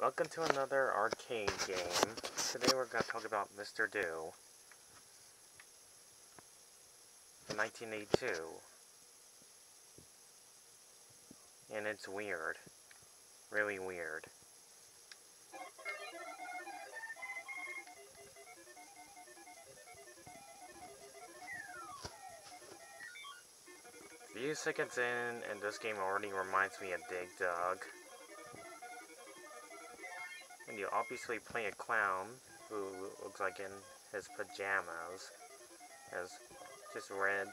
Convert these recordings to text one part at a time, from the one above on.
Welcome to another arcade game. Today we're going to talk about Mr. Do. From 1982. And it's weird. Really weird. A few seconds in, and this game already reminds me of Dig Dug. And you obviously play a clown who looks like in his pajamas. Has just red,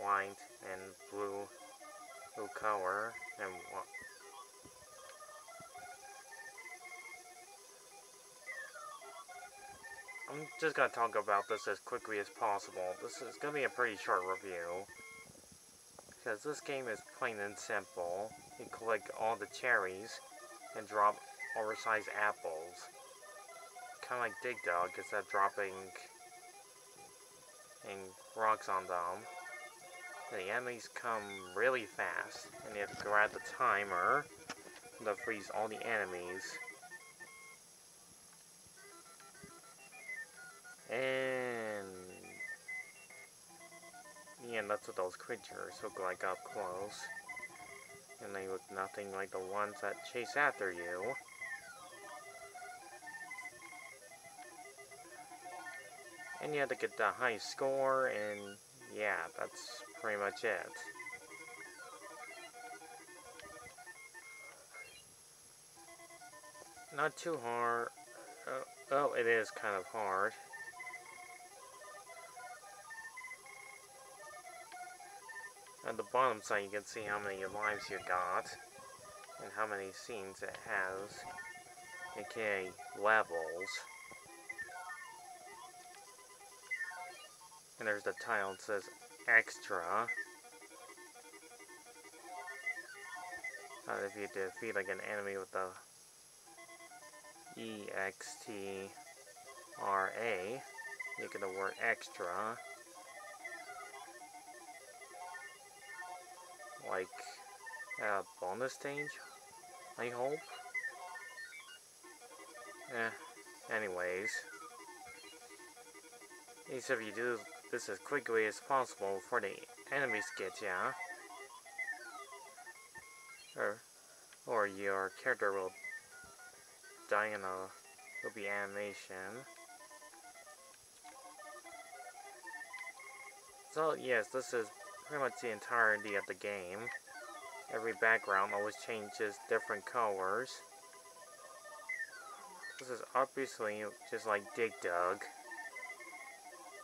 white, and blue, blue color. And I'm just gonna talk about this as quickly as possible. This is gonna be a pretty short review. Because this game is plain and simple. You collect all the cherries and drop oversized apples. Kind of like Dig Dug, instead of dropping rocks on them. The enemies come really fast, and you have to grab the timer to freeze all the enemies. And yeah, that's what those creatures look like up close. And they look nothing like the ones that chase after you. And you have to get the high score, and yeah, that's pretty much it. Not too hard. Oh, oh, it is kind of hard. At the bottom side, you can see how many lives you got, and how many scenes it has, aka levels. And there's the tile that says extra. Uh, if you defeat like an enemy with the E-X-T-R-A, you get the word extra. Like a bonus stage, I hope. Eh, anyways. Each of you do this as quickly as possible before the enemies get ya. Or, or your character will die in a, will be animation. So yes, this is pretty much the entirety of the game. Every background always changes different colors. This is obviously just like Dig Dug,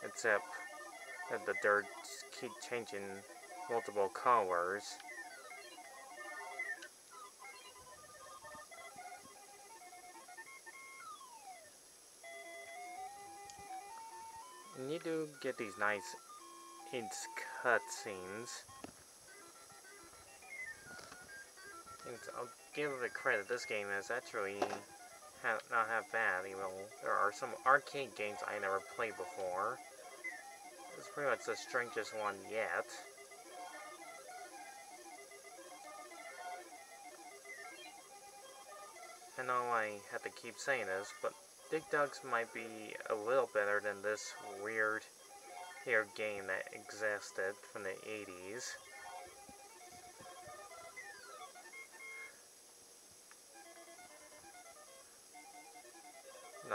except the dirt keep changing multiple colors. You do get these nice hints cutscenes. I'll give it credit, this game is actually not have bad, even though there are some arcade games I never played before. Pretty much the strangest one yet. I know I have to keep saying this, but Dig Dugs might be a little better than this weird here game that existed from the 80s.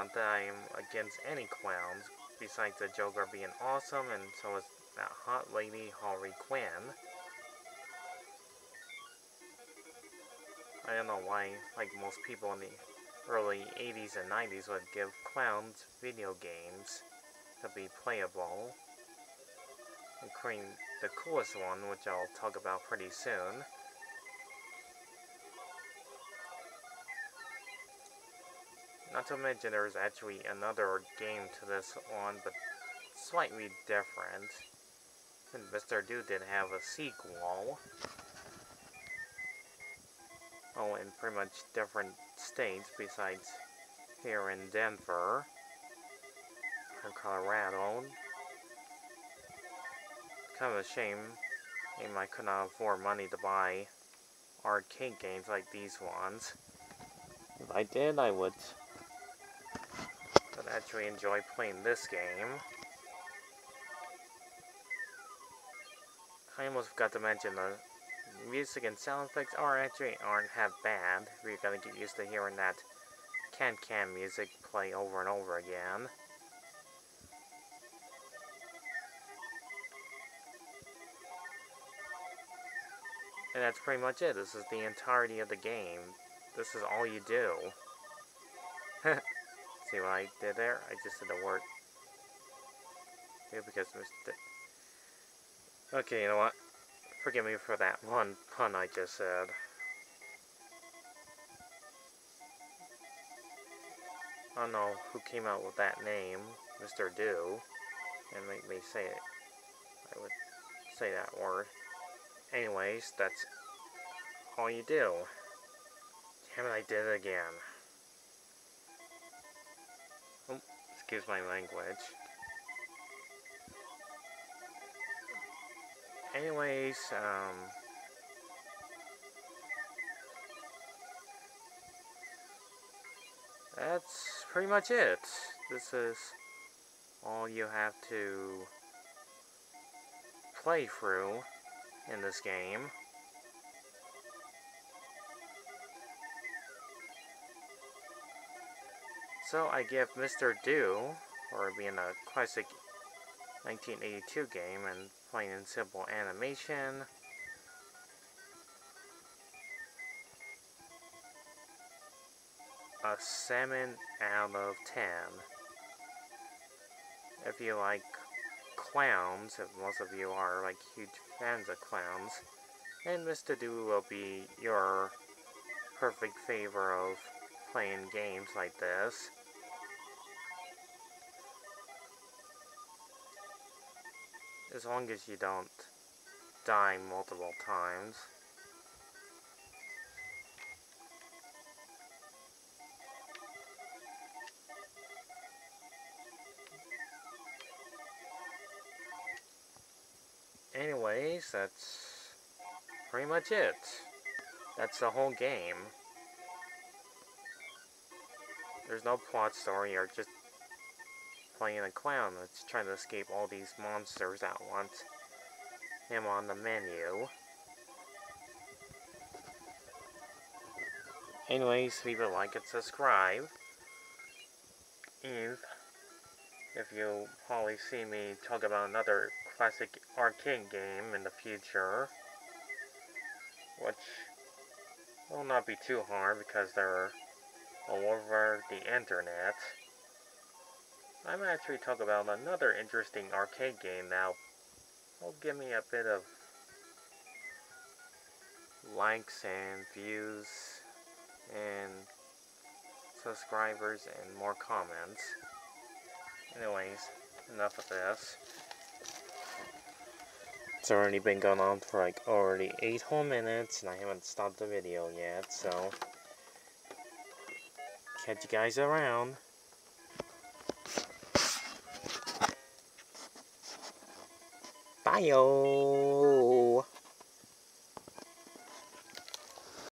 Not that I'm against any clowns, besides the Joker being awesome, and so is that hot lady Harley Quinn. I don't know why, like most people in the early 80s and 90s would give clowns video games to be playable, including the coolest one, which I'll talk about pretty soon. Mention there's actually another game to this one, but slightly different. And Mr. Do did have a sequel. Oh, in pretty much different states besides here in Denver. Or Colorado. Kind of a shame. I could not afford money to buy arcade games like these ones. if I did, I would actually enjoy playing this game. I almost forgot to mention the music and sound effects are actually aren't half bad. We're gonna get used to hearing that can-can music play over and over again. And that's pretty much it. This is the entirety of the game. This is all you do. See what I did there? I just said the word. Yeah, because Mr. Okay, you know what? Forgive me for that one pun I just said. I don't know who came out with that name, Mr. Do, and make me say it. I would say that word. Anyways, that's all you do. Damn it, I did it again. Oh, excuse my language. anyways, um, that's pretty much it. This is all you have to play through in this game. So I give Mr. Do, or being a classic 1982 game, and plain and simple animation. A 7 out of 10. If you like clowns, if most of you are like huge fans of clowns, then Mr. Do will be your perfect favor of playing games like this. As long as you don't die multiple times. Anyways, that's pretty much it. That's the whole game. There's no plot story or just playing a clown that's trying to escape all these monsters at once. Him on the menu. Anyways, leave a like and subscribe. If, if you probably see me talk about another classic arcade game in the future, which will not be too hard because they're all over the internet. I'm actually talk about another interesting arcade game now. Will give me a bit of likes and views and subscribers and more comments. Anyways, enough of this. It's already been going on for like already 8 whole minutes and I haven't stopped the video yet, so catch you guys around. 哟。